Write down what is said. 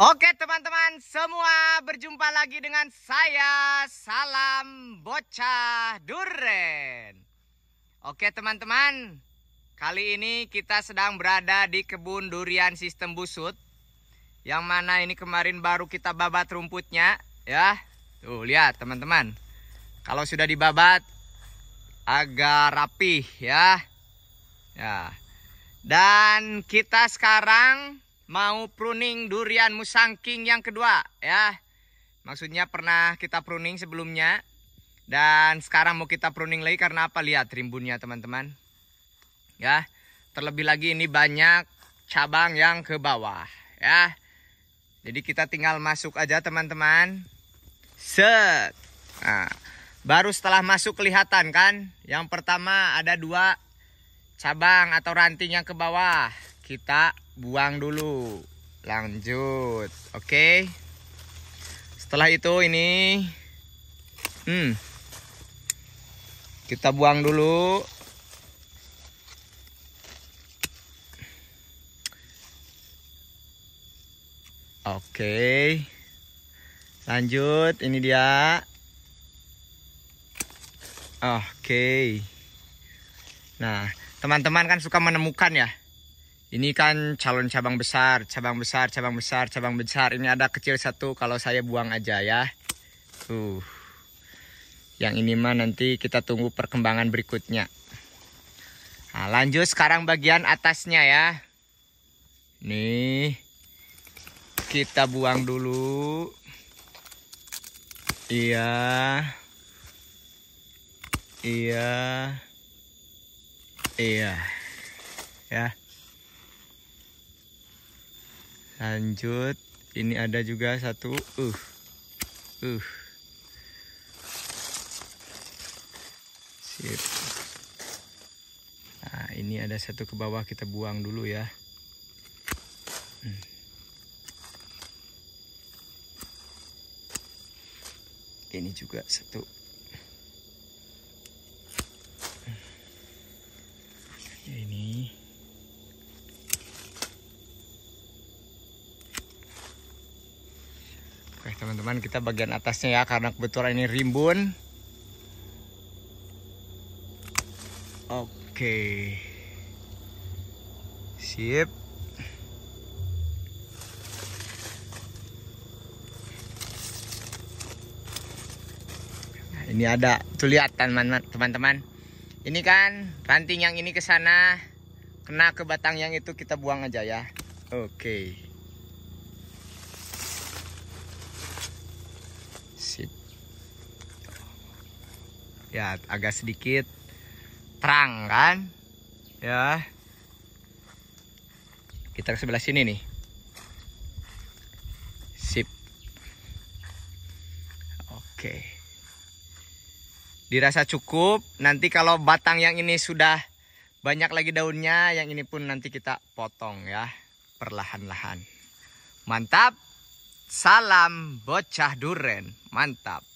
Oke teman-teman semua berjumpa lagi dengan saya Salam Bocah Duren. Oke teman-teman Kali ini kita sedang berada di kebun durian sistem busut. Yang mana ini kemarin baru kita babat rumputnya ya. Tuh lihat teman-teman. Kalau sudah dibabat agak rapih ya. Ya. Dan kita sekarang mau pruning durian musangking yang kedua ya. Maksudnya pernah kita pruning sebelumnya dan sekarang mau kita pruning lagi karena apa? Lihat rimbunnya teman-teman. Ya. Terlebih lagi ini banyak cabang yang ke bawah ya. Jadi kita tinggal masuk aja teman-teman. Set. Nah, baru setelah masuk kelihatan kan? Yang pertama ada dua cabang atau ranting yang ke bawah kita buang dulu lanjut oke okay. setelah itu ini hmm, kita buang dulu oke okay. lanjut ini dia oke okay. nah teman-teman kan suka menemukan ya ini kan calon cabang besar, cabang besar, cabang besar, cabang besar. Ini ada kecil satu kalau saya buang aja ya. Uh. Yang ini mah nanti kita tunggu perkembangan berikutnya. Nah, lanjut sekarang bagian atasnya ya. Nih. Kita buang dulu. Iya. Iya. Iya. Ya. Lanjut. Ini ada juga satu. Uh. Uh. Sip. Nah ini ada satu ke bawah kita buang dulu ya. Hmm. ini juga satu teman-teman kita bagian atasnya ya karena kebetulan ini rimbun. Oke. Sip. Nah, ini ada tuh lihat teman-teman. Ini kan ranting yang ini ke sana kena ke batang yang itu kita buang aja ya. Oke. Okay. ya agak sedikit terang kan? Ya. Kita ke sebelah sini nih. Sip. Oke. Dirasa cukup. Nanti kalau batang yang ini sudah banyak lagi daunnya yang ini pun nanti kita potong ya perlahan-lahan. Mantap salam bocah duren mantap